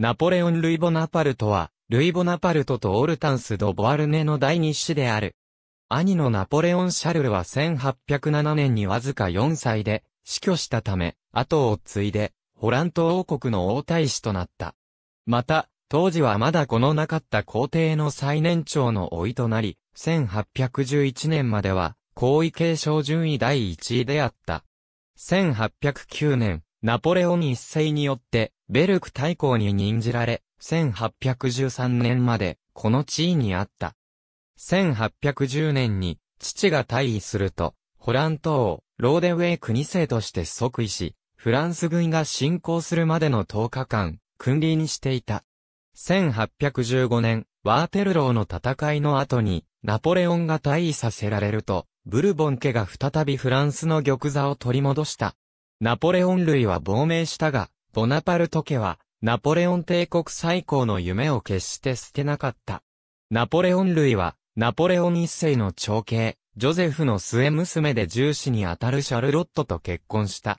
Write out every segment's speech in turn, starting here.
ナポレオン・ルイ・ボナパルトは、ルイ・ボナパルトとオルタンス・ド・ボワルネの第二子である。兄のナポレオン・シャルルは1807年にわずか4歳で死去したため、後を継いで、ホラント王国の王太子となった。また、当時はまだ子のなかった皇帝の最年長の甥となり、1811年までは、皇位継承順位第1位であった。1809年、ナポレオン一世によって、ベルク大公に任じられ、1813年まで、この地位にあった。1810年に、父が退位すると、ホラント王、ローデウェイ国政として即位し、フランス軍が侵攻するまでの10日間、君臨にしていた。1815年、ワーテルローの戦いの後に、ナポレオンが退位させられると、ブルボン家が再びフランスの玉座を取り戻した。ナポレオン類は亡命したが、ボナパルト家は、ナポレオン帝国最高の夢を決して捨てなかった。ナポレオン類は、ナポレオン一世の長兄、ジョゼフの末娘で重視にあたるシャルロットと結婚した。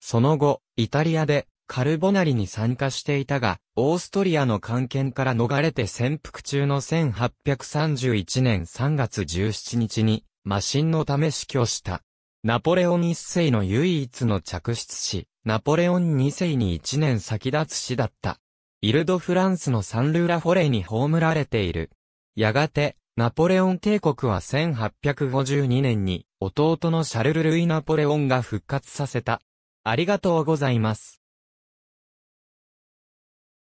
その後、イタリアでカルボナリに参加していたが、オーストリアの関係から逃れて潜伏中の1831年3月17日に、マシンのため死去した。ナポレオン一世の唯一の着出子、ナポレオン二世に一年先立つ死だった。イルド・フランスのサンルーラ・フォレに葬られている。やがて、ナポレオン帝国は1852年に弟のシャルル・ルイ・ナポレオンが復活させた。ありがとうございます。